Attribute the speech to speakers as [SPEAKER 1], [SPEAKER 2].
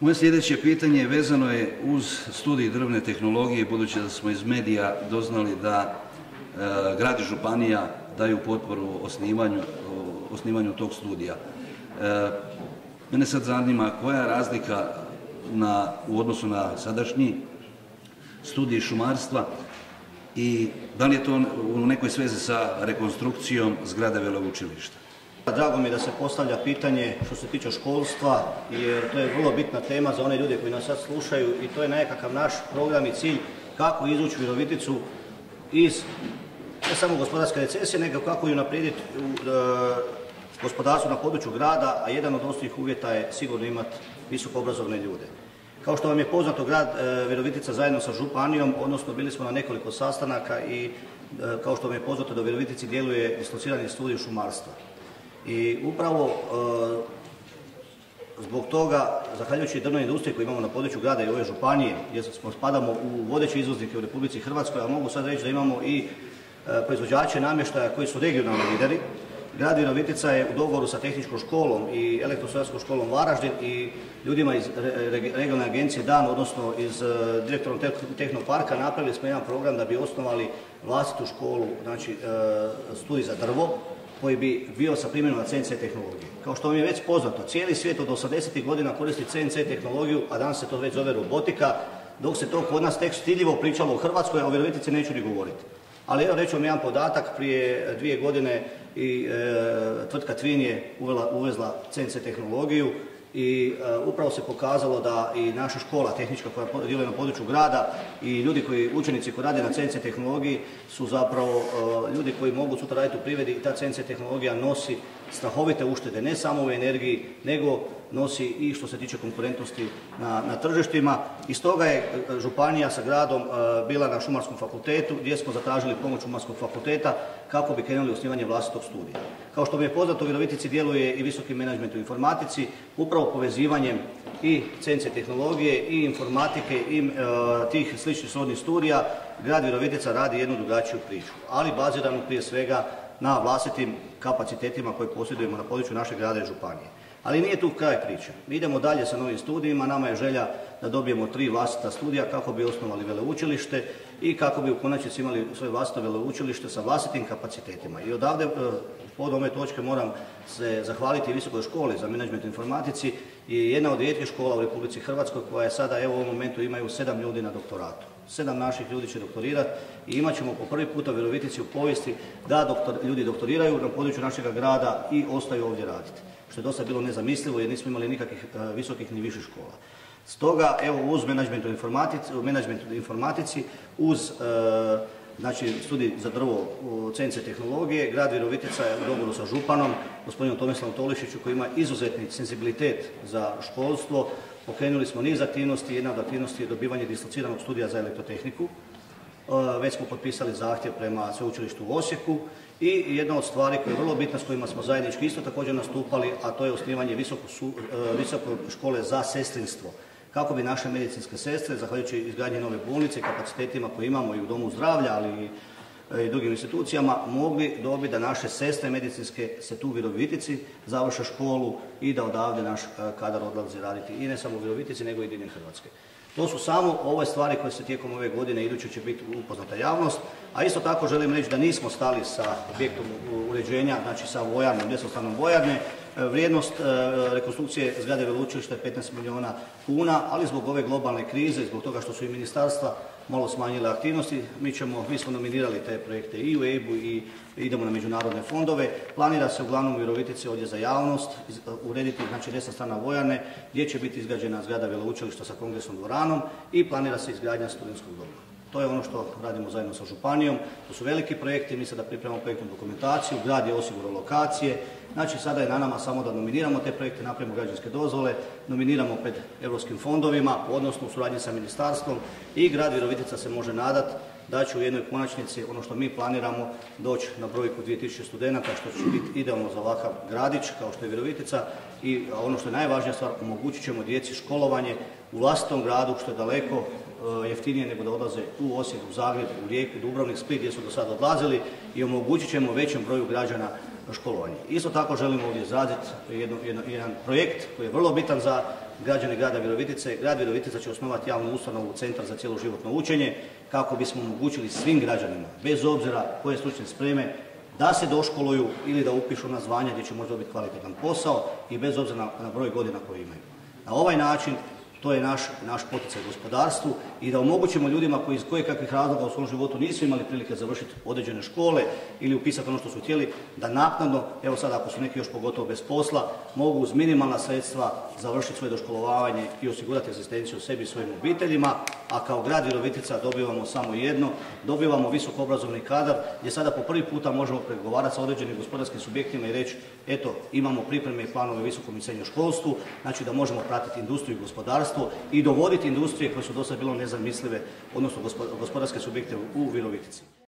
[SPEAKER 1] Moje sljedeće pitanje vezano je uz studij drvne tehnologije, budući da smo iz medija doznali da e, grad županija daju potporu osnivanju, tog studija. E, mene sad zanima koja je razlika u odnosu na sadašnji studij šumarstva i da li je to u nekoj svezi sa rekonstrukcijom zgrade veleučilišta?
[SPEAKER 2] Drago mi je da se postavlja pitanje što se tiče školstva, jer to je vrlo bitna tema za one ljude koji nas sad slušaju i to je nekakav naš program i cilj kako izvući Viroviticu iz ne samo gospodarske recesije, nego kako ju unaprijediti u e, gospodarstvo na području grada, a jedan od osnovnih uvjeta je sigurno imati visoko obrazovne ljude. Kao što vam je poznato, grad e, Virovitica zajedno sa županijom, odnosno bili smo na nekoliko sastanaka i e, kao što vam je poznato da u Virovitici djeluje dislocirani studij šumarstva. I upravo zbog toga, zahvaljujući drvnoj industriji koju imamo na području grada i ove županije, gdje smo spadamo u vodeće izvoznike u Republici Hrvatskoj, a mogu sad reći da imamo i proizvođače namještaja koji su regionalni lideri. Grad Virovitica je u dogovoru sa tehničkom školom i elektrostrojarskom školom Varaždin i ljudima iz regionalne agencije Dan, odnosno iz e, direktorom Tehnoparka napravili smo jedan program da bi osnovali vlastitu školu, znači e, studij za drvo, koji bi bio sa primjenom CNC tehnologiju. Kao što vam je već poznato, cijeli svijet od 80. godina koristi CNC tehnologiju, a danas se to već zove robotika, dok se to kod nas tek stiljivo pričalo u Hrvatskoj, a o Virovitici neću ni govoriti. Ali evo reću vam jedan podatak, prije dvije godine i e, tvrtka Twin je uvezla CNC tehnologiju i e, upravo se pokazalo da i naša škola tehnička koja djeluje na području grada i ljudi koji, učenici koji rade na CNC tehnologiji su zapravo e, ljudi koji mogu sutra raditi u privredi i ta CNC tehnologija nosi strahovite uštede ne samo u energiji nego nosi i što se tiče konkurentnosti na, na tržištima. I stoga je e, županija sa gradom bila na šumarskom fakultetu gdje smo zatražili pomoć šumarskog fakulteta kako bi krenuli osnivanje vlastitog studija. Kao što mi je poznato, u Virovitici djeluje i visoki menadžment u informatici, upravo povezivanjem i CNC tehnologije i informatike i e, tih sličnih srodnih studija, grad Virovitica radi jednu drugačiju priču, ali baziranu prije svega na vlastitim kapacitetima koje posjedujemo na području našeg grada i županije. Ali nije tu kraj priče. Mi idemo dalje sa novim studijima, nama je želja da dobijemo tri vlastita studija kako bi osnovali veleučilište i kako bi u konačnici imali svoje vlastito veleučilište sa vlastitim kapacitetima. I odavde, e, pod ove točke moram se zahvaliti Visokoj školi za menadžment informatici i jedna od rijetkih škola u Republici Hrvatskoj koja je sada, evo u ovom momentu imaju sedam ljudi na doktoratu. Sedam naših ljudi će doktorirati i imat ćemo po prvi puta u Virovitici u povijesti da ljudi doktoriraju na području našega grada i ostaju ovdje raditi što je dosta bilo nezamislivo jer nismo imali nikakvih e, visokih ni viših škola. Stoga, evo, uz menadžment informatici, informatici uz e, znači, studij za drvo u CNC tehnologije, grad Virovitica je u dogovoru sa županom, gospodinom Tomislavom Tolišiću, koji ima izuzetni sensibilitet za školstvo. Pokrenuli smo niz aktivnosti, jedna od aktivnosti je dobivanje dislociranog studija za elektrotehniku. E, već smo potpisali zahtjev prema sveučilištu u Osijeku i jedna od stvari koja je vrlo bitna s kojima smo zajednički isto također nastupali, a to je osnivanje visoke škole za sestrinstvo. Kako bi naše medicinske sestre, zahvaljujući izgradnji nove bolnice i kapacitetima koje imamo i u domu zdravlja, ali i drugim institucijama, mogli dobiti da naše sestre medicinske se tu u Virovitici završe školu i da odavde naš kadar odlazi raditi i ne samo u Virovitici, nego i diljem Hrvatske. To su samo ove stvari koje se tijekom ove godine iduće će biti upoznata javnost, a isto tako želim reći da nismo stali sa objektom uređenja, znači sa vojarnom, desostanom vojarne. E, vrijednost e, rekonstrukcije zgrade veleučilišta je 15 milijuna kuna, ali zbog ove globalne krize zbog toga što su i ministarstva malo smanjile aktivnosti, mi, ćemo, mi smo nominirali te projekte i u EIB-u i idemo na međunarodne fondove. Planira se uglavnom u Virovitici ovdje za javnost urediti znači desna strana Vojane gdje će biti izgrađena zgrada veleučilišta sa kongresnom dvoranom i planira se izgradnja studentskog doma. To je ono što radimo zajedno sa županijom. To su veliki projekti, mi sada pripremamo projektnu dokumentaciju, grad je osigurao lokacije. Znači sada je na nama samo da nominiramo te projekte, napravimo građanske dozvole, nominiramo pred europskim fondovima, odnosno u suradnji sa ministarstvom i grad Virovitica se može nadat da će u jednoj konačnici, ono što mi planiramo, doći na brojku 2000 studenata, što će biti idealno za ovakav gradić, kao što je Virovitica, i ono što je najvažnija stvar, omogućit ćemo djeci školovanje u vlastitom gradu, što je daleko e, jeftinije nego da odlaze u Osijek, u Zagreb, u Rijeku, Dubrovnik, Split, gdje su do sada odlazili i omogućit ćemo većem broju građana školovanje. Isto tako želimo ovdje izraditi jedan projekt koji je vrlo bitan za građane grada Virovitice. Grad Virovitica će osnovati javnu ustanovu Centar za cjeloživotno učenje kako bismo omogućili svim građanima, bez obzira koje stručne spreme, da se doškoluju ili da upišu na zvanja gdje će možda dobiti kvalitetan posao i bez obzira na broj godina koje imaju. Na ovaj način to je naš, naš poticaj gospodarstvu i da omogućimo ljudima koji iz kakvih razloga u svom životu nisu imali prilike završiti određene škole ili upisati ono što su htjeli, da naknadno, evo sad ako su neki još pogotovo bez posla, mogu uz minimalna sredstva završiti svoje doškolovanje i osigurati asistenciju sebi i svojim obiteljima, a kao grad Virovitica dobivamo samo jedno, dobivamo visoko obrazovni kadar gdje sada po prvi puta možemo pregovarati sa određenim gospodarskim subjektima i reći eto imamo pripreme i planove u visokom i srednjem školstvu, znači da možemo pratiti industriju i gospodarstvo i dovoditi industrije koje su do sada bilo nezamislive, odnosno gospodarske subjekte u Virovitici.